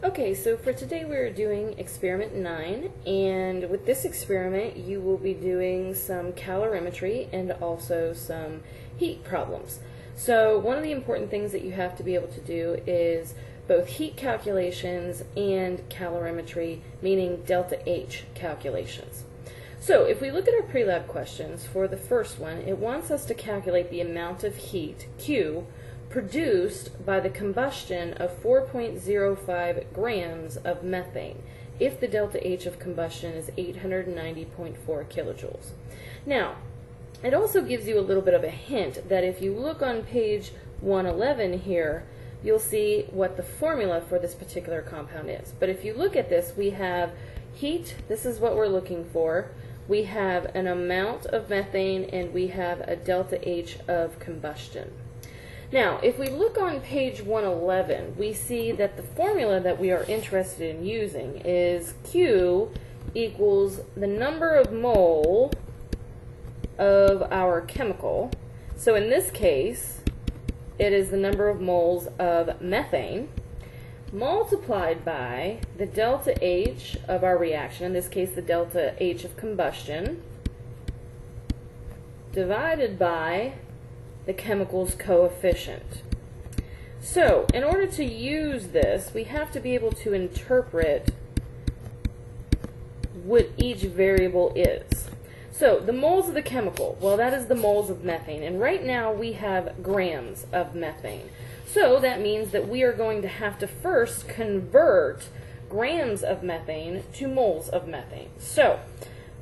Okay, so for today we're doing experiment 9, and with this experiment you will be doing some calorimetry and also some heat problems. So one of the important things that you have to be able to do is both heat calculations and calorimetry, meaning delta H calculations. So if we look at our pre-lab questions for the first one, it wants us to calculate the amount of heat, Q, produced by the combustion of 4.05 grams of methane if the delta H of combustion is 890.4 kilojoules. Now, it also gives you a little bit of a hint that if you look on page 111 here, you'll see what the formula for this particular compound is. But if you look at this, we have heat, this is what we're looking for. We have an amount of methane and we have a delta H of combustion. Now, if we look on page 111, we see that the formula that we are interested in using is Q equals the number of mole of our chemical. So in this case, it is the number of moles of methane multiplied by the delta H of our reaction, in this case the delta H of combustion, divided by the chemical's coefficient. So, in order to use this, we have to be able to interpret what each variable is. So, the moles of the chemical, well, that is the moles of methane. And right now we have grams of methane. So, that means that we are going to have to first convert grams of methane to moles of methane. So,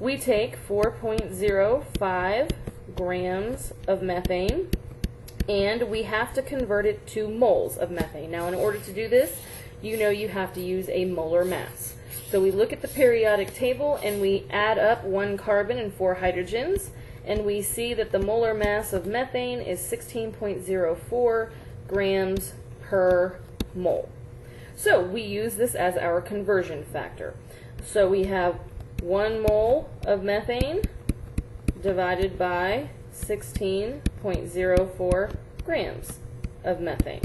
we take 4.05 grams of methane and we have to convert it to moles of methane. Now in order to do this, you know you have to use a molar mass. So we look at the periodic table and we add up one carbon and four hydrogens and we see that the molar mass of methane is 16.04 grams per mole. So we use this as our conversion factor. So we have one mole of methane divided by 16.04 grams of methane.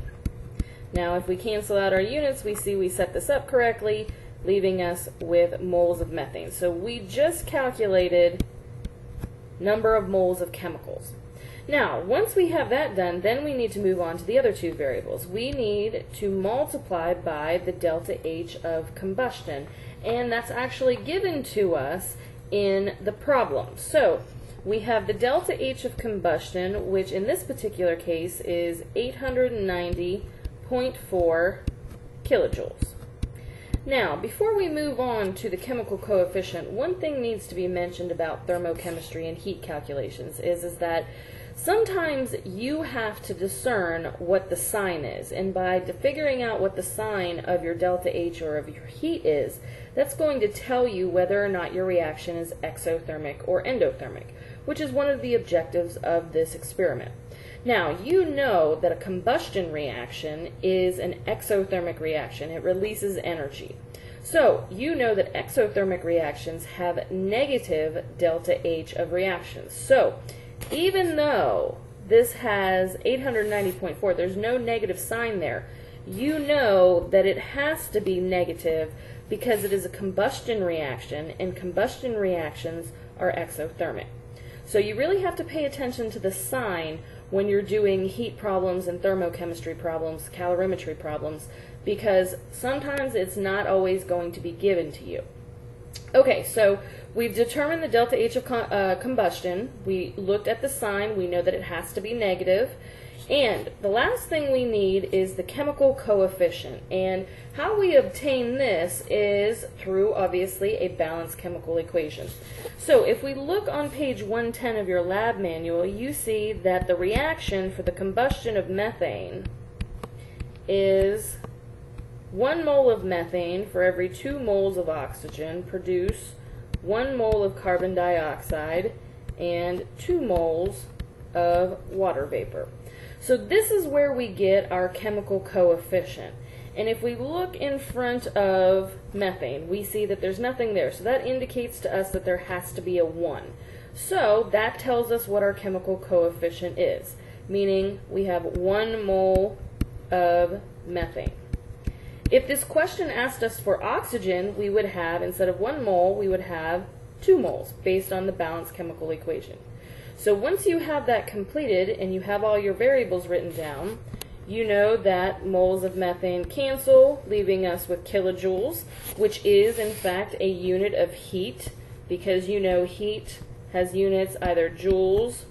Now if we cancel out our units, we see we set this up correctly, leaving us with moles of methane. So we just calculated number of moles of chemicals. Now, once we have that done, then we need to move on to the other two variables. We need to multiply by the delta H of combustion, and that's actually given to us in the problem. So, we have the delta H of combustion, which in this particular case is 890.4 kilojoules. Now, before we move on to the chemical coefficient, one thing needs to be mentioned about thermochemistry and heat calculations is, is that sometimes you have to discern what the sign is, and by figuring out what the sign of your delta H or of your heat is, that's going to tell you whether or not your reaction is exothermic or endothermic which is one of the objectives of this experiment. Now, you know that a combustion reaction is an exothermic reaction. It releases energy. So, you know that exothermic reactions have negative delta H of reactions. So, even though this has 890.4, there's no negative sign there, you know that it has to be negative because it is a combustion reaction, and combustion reactions are exothermic. So you really have to pay attention to the sign when you're doing heat problems and thermochemistry problems, calorimetry problems, because sometimes it's not always going to be given to you. Okay, so we've determined the delta H of uh, combustion. We looked at the sign. We know that it has to be negative. And the last thing we need is the chemical coefficient. And how we obtain this is through, obviously, a balanced chemical equation. So if we look on page 110 of your lab manual, you see that the reaction for the combustion of methane is 1 mole of methane for every 2 moles of oxygen produce 1 mole of carbon dioxide and 2 moles of water vapor. So this is where we get our chemical coefficient. And if we look in front of methane, we see that there's nothing there. So that indicates to us that there has to be a 1. So that tells us what our chemical coefficient is, meaning we have 1 mole of methane. If this question asked us for oxygen, we would have, instead of one mole, we would have two moles based on the balanced chemical equation. So once you have that completed and you have all your variables written down, you know that moles of methane cancel, leaving us with kilojoules, which is in fact a unit of heat because you know heat has units either joules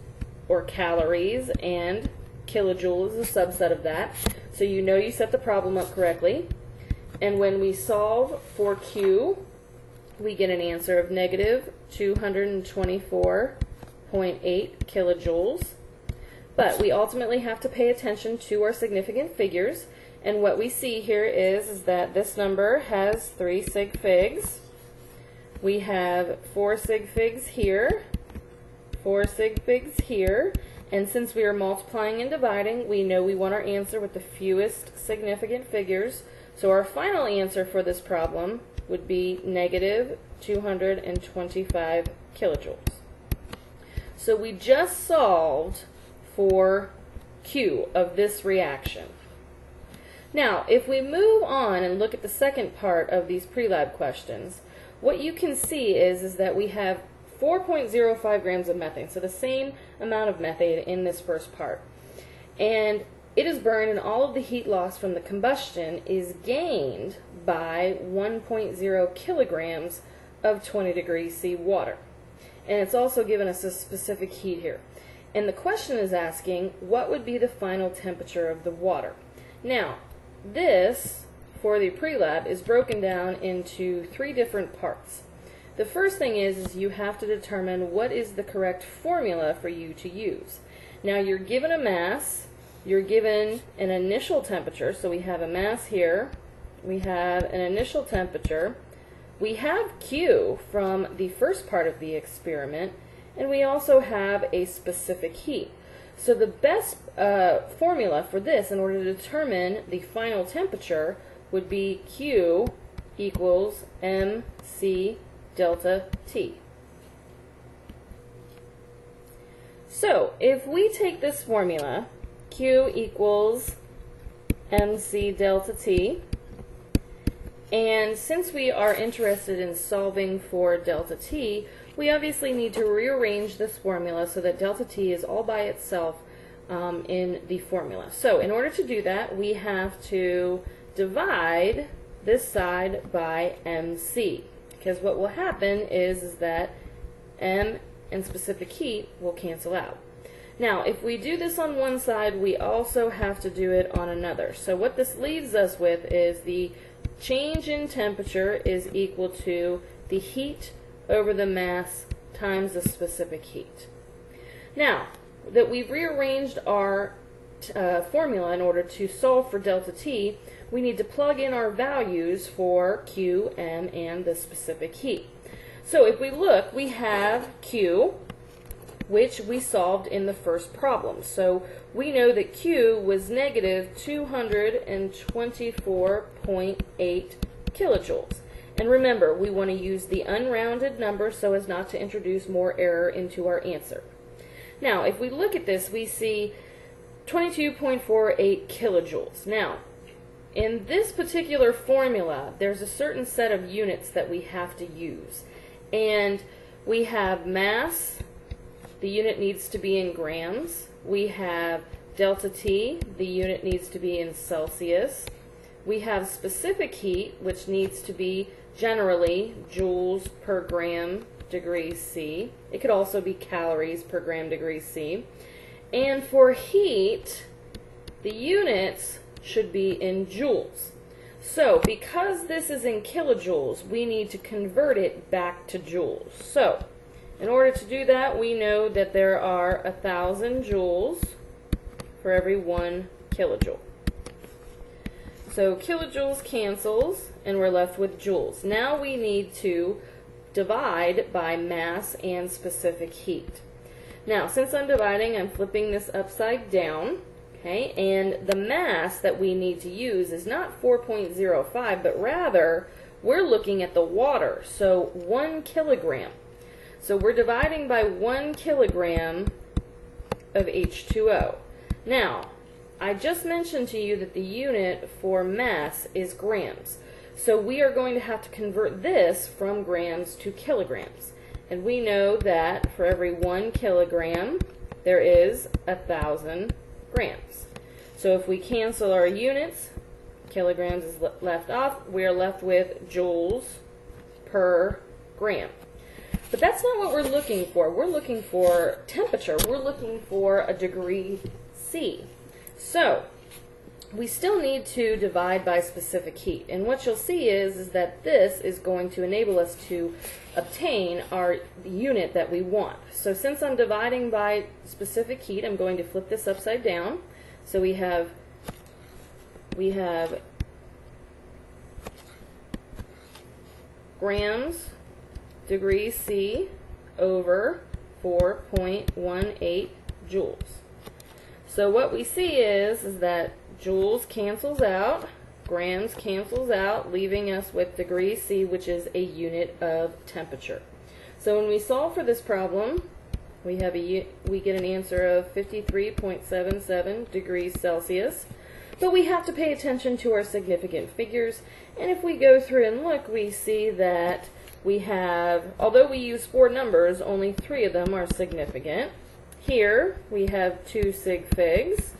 or calories, and kilojoule is a subset of that. So you know you set the problem up correctly. And when we solve for Q, we get an answer of negative 224.8 kilojoules. But we ultimately have to pay attention to our significant figures. And what we see here is, is that this number has three sig figs. We have four sig figs here, four sig figs here, and since we are multiplying and dividing, we know we want our answer with the fewest significant figures. So our final answer for this problem would be negative 225 kilojoules. So we just solved for Q of this reaction. Now, if we move on and look at the second part of these pre-lab questions, what you can see is, is that we have 4.05 grams of methane, so the same amount of methane in this first part. And it is burned and all of the heat loss from the combustion is gained by 1.0 kilograms of 20 degrees C water. And it's also given us a specific heat here. And the question is asking, what would be the final temperature of the water? Now, this, for the pre-lab, is broken down into three different parts. The first thing is, is you have to determine what is the correct formula for you to use. Now, you're given a mass, you're given an initial temperature, so we have a mass here, we have an initial temperature, we have Q from the first part of the experiment, and we also have a specific heat. So the best uh, formula for this in order to determine the final temperature would be Q equals mc delta t. So if we take this formula, Q equals mc delta t, and since we are interested in solving for delta t, we obviously need to rearrange this formula so that delta t is all by itself um, in the formula. So in order to do that, we have to divide this side by mc because what will happen is, is that m and specific heat will cancel out. Now, if we do this on one side, we also have to do it on another. So what this leaves us with is the change in temperature is equal to the heat over the mass times the specific heat. Now, that we've rearranged our uh, formula in order to solve for delta T, we need to plug in our values for Q, M, and the specific heat. So if we look, we have Q, which we solved in the first problem. So we know that Q was negative 224.8 kilojoules. And remember, we want to use the unrounded number so as not to introduce more error into our answer. Now, if we look at this, we see 22.48 kilojoules. Now, in this particular formula, there's a certain set of units that we have to use. And we have mass, the unit needs to be in grams. We have delta T, the unit needs to be in Celsius. We have specific heat, which needs to be generally joules per gram degree C. It could also be calories per gram degree C. And for heat, the units should be in joules. So, because this is in kilojoules, we need to convert it back to joules. So, in order to do that, we know that there are a thousand joules for every one kilojoule. So kilojoules cancels, and we're left with joules. Now we need to divide by mass and specific heat. Now, since I'm dividing, I'm flipping this upside down, okay, and the mass that we need to use is not 4.05, but rather we're looking at the water, so one kilogram. So we're dividing by one kilogram of H2O. Now, I just mentioned to you that the unit for mass is grams. So we are going to have to convert this from grams to kilograms. And we know that for every one kilogram, there is a thousand grams. So if we cancel our units, kilograms is left off, we are left with joules per gram. But that's not what we're looking for. We're looking for temperature. We're looking for a degree C. So, we still need to divide by specific heat. And what you'll see is, is that this is going to enable us to obtain our unit that we want. So since I'm dividing by specific heat, I'm going to flip this upside down. So we have we have grams degrees C over 4.18 joules. So what we see is, is that joules cancels out, grams cancels out, leaving us with degrees C, which is a unit of temperature. So when we solve for this problem, we have a we get an answer of 53.77 degrees Celsius. But we have to pay attention to our significant figures, and if we go through and look, we see that we have, although we use four numbers, only three of them are significant. Here we have two sig figs,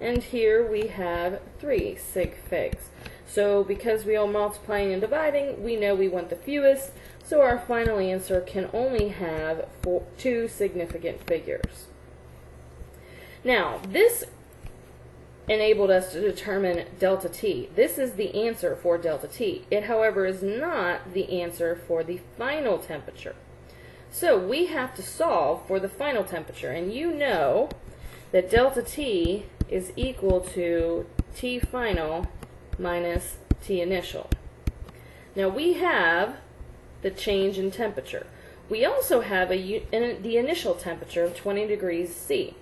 and here we have three sig figs. So because we are multiplying and dividing, we know we want the fewest, so our final answer can only have four, two significant figures. Now, this enabled us to determine delta t. This is the answer for delta t. It, however, is not the answer for the final temperature. So we have to solve for the final temperature, and you know that delta t is equal to t final minus t initial. Now we have the change in temperature. We also have a, the initial temperature of 20 degrees C.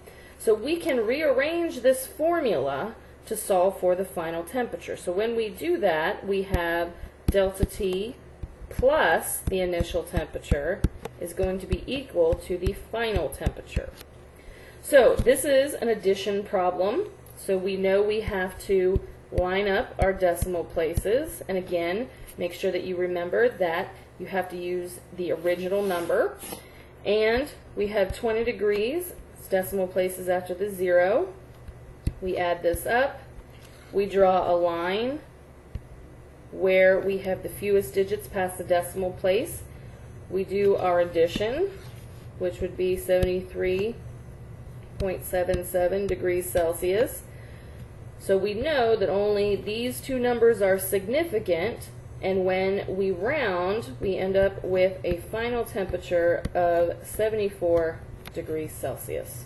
So we can rearrange this formula to solve for the final temperature. So when we do that, we have delta T plus the initial temperature is going to be equal to the final temperature. So this is an addition problem. So we know we have to line up our decimal places. And again, make sure that you remember that you have to use the original number. And we have 20 degrees decimal places after the zero. We add this up. We draw a line where we have the fewest digits past the decimal place. We do our addition, which would be 73.77 degrees Celsius. So we know that only these two numbers are significant, and when we round, we end up with a final temperature of 74 degrees Celsius.